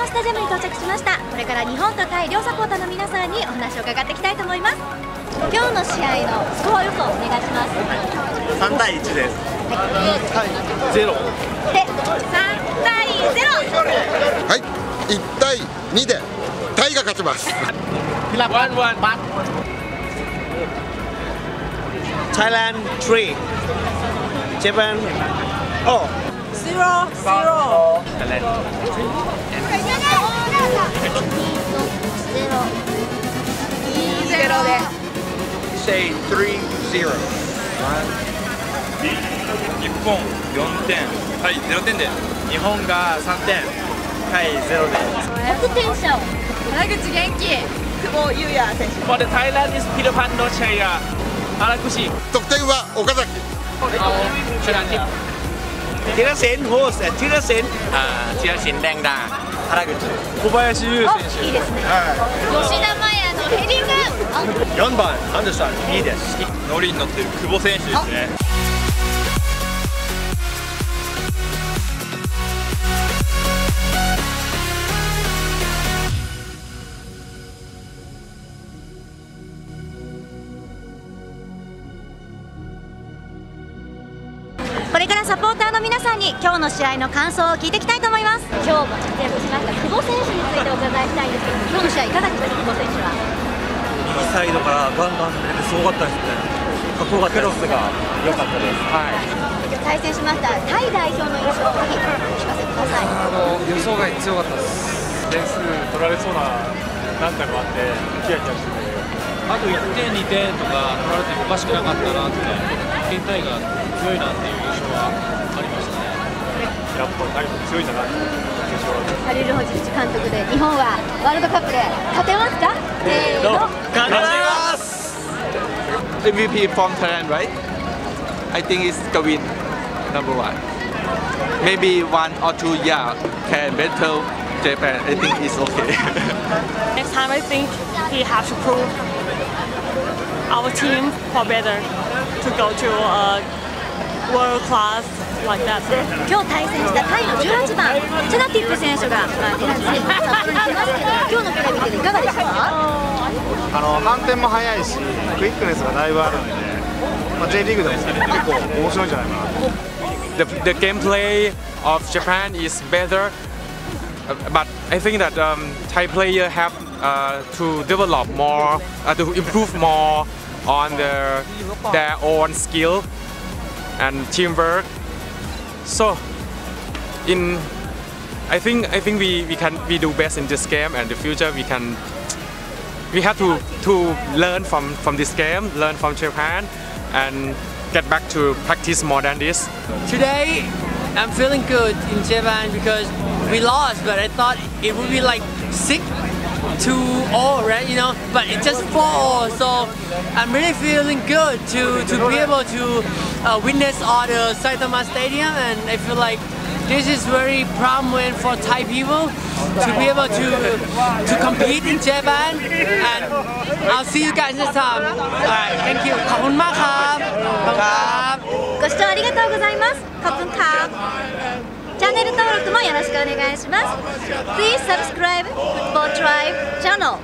のスタジアムに到着しました。これから日本とタイ両サポーターの皆さんにお話を伺っていきたいと思います。今日の試合のスコア予想お願いします、3対1です、は対、0で3対0はい。1対2でタイが勝ちます。Thailand 3 0 0 0 say 3-0日本4点はい0点で日本が3点タイ0です得点者を原口元気。久保優也選手。 For the Thailand is Peter Pan no Chaya 原口得点は岡崎。ชนะทิพย์ ธีรศิลป์ who's ธีรศิลป์ อ่าธีรศิลป์แดงดา原口小林優お選手いいですね吉田麻也の ヘディング。4番アンダーソンいいです。ノリに乗ってる久保選手ですねれからサポーターの皆さんに今日の試合の感想を聞いていきたいと思います。今日も活躍しました久保選手についてお伺いしたいんですけど今日の試合いかがでしたか久保選手は右サイドからガンガン出てすごかったです。ねかっこよかったクロスが良かったです。はい。対戦しました。タイ代表の印象をぜひお聞かせください。あの予想外強かったです。点数取られそうな何回もあってキラキラしてて。あと1点2点とか取られてもおかしくなかったなって。県タイが強いなっていう印象はありましたねやっぱタイも強いんだなっていう印象はハリル・ホジッチ監督で日本はワールドカップで勝てますかせーの勝ちます MVP from Thailand, right? I think it's Gavin, number one. Maybe one or two, yeah, can better Japan. I think it's okay. Next time, I think he has to prove our team for better to go to a world class like that. 今日対戦したタイの18番チャナティップ選手が、まあ、ディフェンスに札幌に来ますけど今日のプレー見てていかがでしたかあの反転も速いしクイックネスがだいぶあるので、まあ、J リーグでも結構面白いんじゃないかなと the, the gameplay of Japan is better, uh, but I think that um, Thai player have uh, to develop more, uh, to improve more on their their own skill and teamwork. So, in I think I think we, we can we do best in this game and the future we can we have to to learn from from this game, learn from Japan, and get back to practice more than this. Today, I'm feeling good in Japan because we lost, but I thought it would be like six to all, right? You know, but it just fall. So I'm really feeling good to to be able to uh, witness all the Saitama Stadium, and I feel like this is very prominent for Thai people to be able to to compete in Japan. And I'll see you guys next time. All right, thank you. ขอบคุณมากครับขอบคุณครับご視聴ありがとうございます。ขอบคุณครับ ネル登録もよろしくお願いします Please subscribe Football Tribe Channel